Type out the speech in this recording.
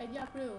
É de abril.